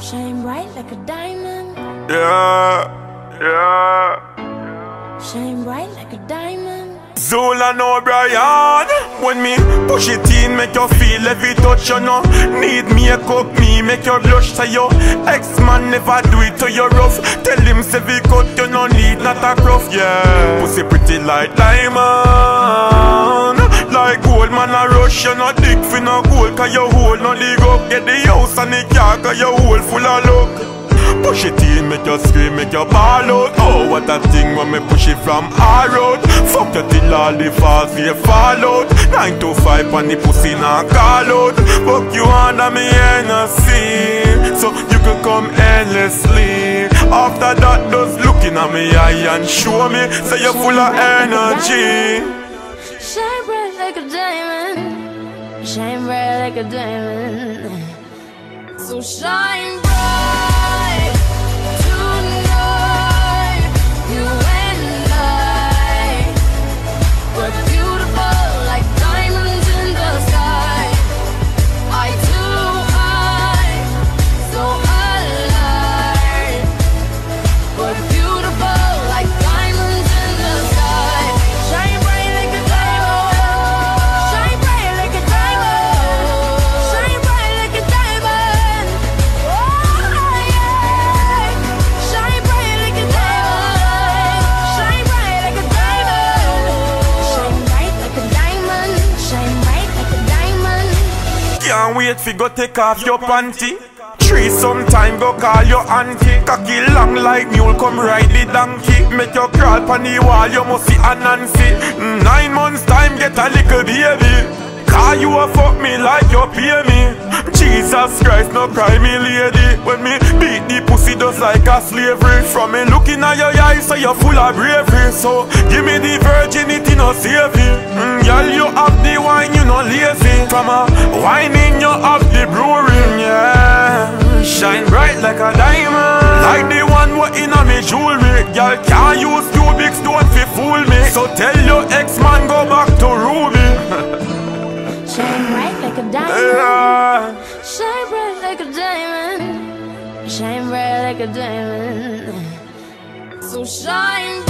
Shine bright like a diamond. Yeah, yeah. Shine bright like a diamond. Zulan O'Brien When me push it in make you feel every touch you know Need me a cook me make you blush say your Ex-man never do it to your rough Tell him say we cut you no need not a rough yeah Pussy pretty like diamond Like gold man a rush you no dick for no gold Cause you hold no leg up. Get the house and the car cause you hold full of luck. Push it in, make you scream, make you ball out. Oh, what a thing when me push it from our road. Fuck you till all the falls they fall out. 9 to 5 and the pussy not call out. Fuck you under me Hennessy. So you can come endlessly. After that, just looking at me eye and show me. Say you're full of energy. Shine bright like a diamond. Shine bright like a diamond. So shine bright Can't wait fi go take off your panty. Three sometime go call your auntie. Cocky long like mule come ride the donkey. Make you crawl pon the wall you must see a Nancy. Nine months time get a little baby. Call you a fuck me like you pay me. Jesus Christ no cry me lady. When me beat the pussy just like a slavery. From me looking at your eyes so you're full of bravery. So give me the virginity no save it mm, Girl you have the wine you no lazy From a whining you have the brewing yeah Shine bright like a diamond Like the one what in a me jewelry Girl can't use two big stone fi fool me So tell your ex-man go back to Ruby Shine bright like a diamond. yeah. Shine bright like a diamond. Shine bright like a diamond. So shine bright.